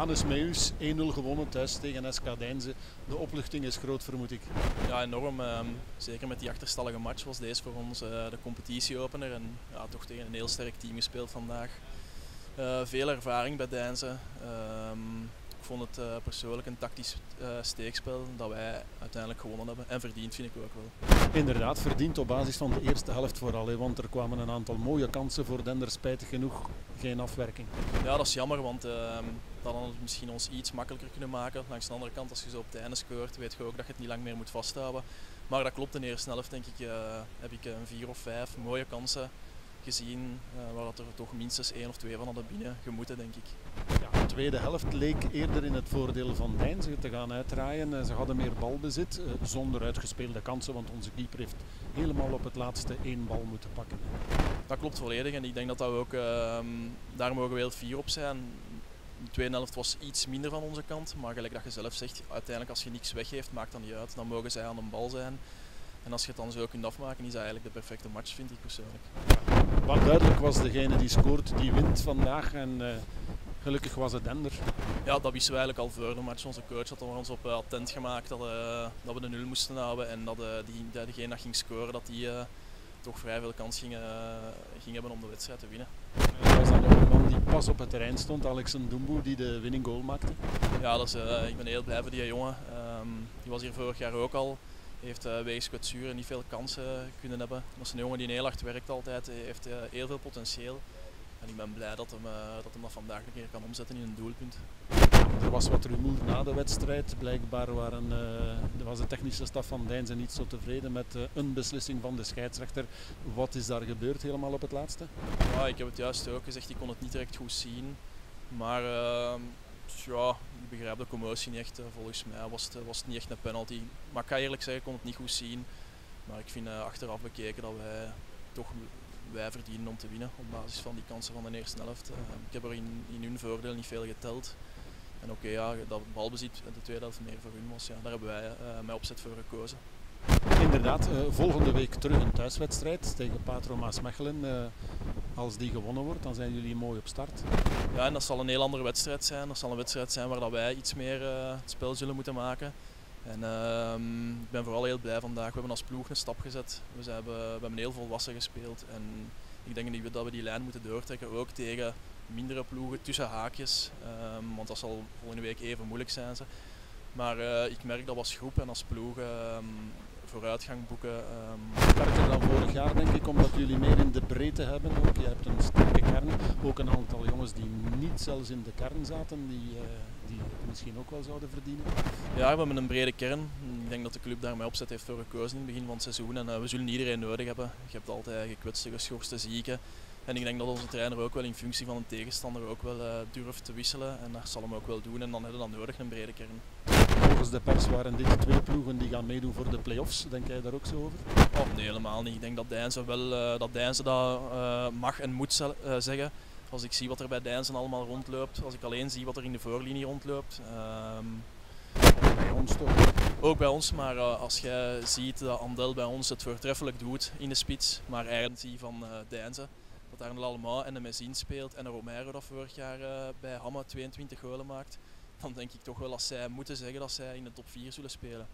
Hannes Meus, 1-0 gewonnen thuis tegen SK Deinze. De opluchting is groot, vermoed ik. Ja, enorm. Ehm, zeker met die achterstallige match was deze voor ons uh, de competitieopener. En ja, toch tegen een heel sterk team gespeeld vandaag. Uh, veel ervaring bij Deinze. Um, ik vond het uh, persoonlijk een tactisch uh, steekspel dat wij uiteindelijk gewonnen hebben. En verdiend vind ik ook wel. Inderdaad, verdiend op basis van de eerste helft vooral. Hè, want er kwamen een aantal mooie kansen voor Dender. Spijtig genoeg geen afwerking. Ja, dat is jammer, want uh, dat had het misschien ons iets makkelijker kunnen maken. Langs de andere kant, als je zo op het einde scoort, weet je ook dat je het niet lang meer moet vasthouden. Maar dat klopt, in de eerste helft denk ik, uh, heb ik een vier of vijf mooie kansen gezien uh, waar dat er toch minstens één of twee van hadden binnen gemoeten, denk ik. Ja, de tweede helft leek eerder in het voordeel van Deinze te gaan uitdraaien. Ze hadden meer balbezit, uh, zonder uitgespeelde kansen, want onze keeper heeft helemaal op het laatste één bal moeten pakken. Dat klopt volledig en ik denk dat, dat we ook, uh, daar mogen we heel fier op zijn. De tweede helft was iets minder van onze kant, maar gelijk dat je zelf zegt, uiteindelijk als je niks weggeeft, maakt dat niet uit. Dan mogen zij aan de bal zijn. En als je het dan zo kunt afmaken, is dat eigenlijk de perfecte match, vind ik persoonlijk. Wat duidelijk was, degene die scoort, die wint vandaag. En uh, gelukkig was het Dender. Ja, dat wisten we eigenlijk al voor de match. Onze coach had ons op uh, attent gemaakt dat, uh, dat we de nul moesten houden. En dat die, degene dat ging scoren, dat die toch vrij veel kans ging, ging hebben om de wedstrijd te winnen. Was dan nog een man die pas op het terrein stond, Alex Ndumbu, die de winning goal maakte. Ja, dat is, ik ben heel blij voor die jongen. Um, die was hier vorig jaar ook al heeft uh, wegens kwetsuren niet veel kansen kunnen hebben. Dat is een jongen die heel hard werkt altijd, hij heeft uh, heel veel potentieel. En ik ben blij dat hem, uh, dat hem dat vandaag een keer kan omzetten in een doelpunt. Er was wat rumoer na de wedstrijd. Blijkbaar waren, uh, was de technische staf van Deinzen niet zo tevreden met uh, een beslissing van de scheidsrechter. Wat is daar gebeurd helemaal op het laatste? Ja, ik heb het juist ook gezegd, ik kon het niet direct goed zien. Maar ehm, ja, ik begrijp de commotie niet echt. Eh, volgens mij was het, was het niet echt een penalty. Maar ik kan eerlijk zeggen, ik kon het niet goed zien. Maar ik vind uh, achteraf bekeken dat wij toch wij verdienen om te winnen op basis van die kansen van de eerste helft. Ik heb er in, in hun voordeel niet veel geteld. En oké, ja, dat balbezit de tweede helft meer voor hun was, ja, daar hebben wij uh, met opzet voor gekozen. Inderdaad, volgende week terug een thuiswedstrijd tegen Patro Maasmechelen. Uh, als die gewonnen wordt, dan zijn jullie mooi op start. Ja, en dat zal een heel andere wedstrijd zijn. Dat zal een wedstrijd zijn waar dat wij iets meer uh, het spel zullen moeten maken. En ehm, ik ben vooral heel blij vandaag. We hebben als ploeg een stap gezet. We hebben, we hebben heel volwassen gespeeld. En ik denk dat we die lijn moeten doortrekken, ook tegen mindere ploegen, tussen haakjes. Um, want dat zal volgende week even moeilijk zijn. Ze. Maar uh, ik merk dat we als groep en als ploeg um, vooruitgang boeken. Um... Sterker dan vorig jaar denk ik, omdat jullie meer in de breedte hebben. Ook. Je hebt een sterke kern. Ook een aantal jongens die niet zelfs in de kern zaten, die, uh, die het misschien ook wel zouden verdienen. Ja, we hebben een brede kern. Ik denk dat de club daarmee opzet heeft voor gekozen in het begin van het seizoen. En uh, we zullen iedereen nodig hebben. Je hebt altijd gekwetste, geschorste, zieken. En ik denk dat onze trainer ook wel in functie van een tegenstander ook wel uh, durft te wisselen. En dat zal hem ook wel doen. En dan hebben we dan nodig een brede kern. Volgens de pers waren dit twee ploegen die gaan meedoen voor de play-offs. Denk jij daar ook zo over? Oh, nee, helemaal niet. Ik denk dat Deinze wel uh, dat, Deinze dat uh, mag en moet uh, zeggen. Als ik zie wat er bij Deinzen allemaal rondloopt, als ik alleen zie wat er in de voorlinie rondloopt. Um, bij ons toch? Ook bij ons, maar als je ziet dat Andel bij ons het voortreffelijk doet in de spits, maar eigenlijk zie van Deinze dat daar een Lallemau en een Mezin speelt en een Romero dat vorig jaar bij Hamme 22 golen maakt dan denk ik toch wel dat zij moeten zeggen dat zij in de top 4 zullen spelen.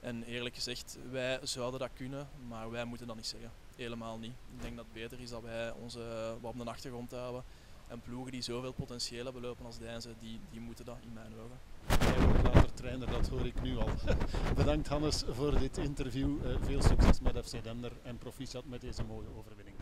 En eerlijk gezegd, wij zouden dat kunnen, maar wij moeten dat niet zeggen. Helemaal niet. Ik denk dat het beter is dat wij onze wat op de achtergrond houden. En ploegen die zoveel potentieel hebben lopen als Deinze, die, die moeten dat in mijn ogen. Jij wordt later trainer, dat hoor ik nu al. Bedankt Hannes voor dit interview. Uh, veel succes met FC Dender en proficiat met deze mooie overwinning.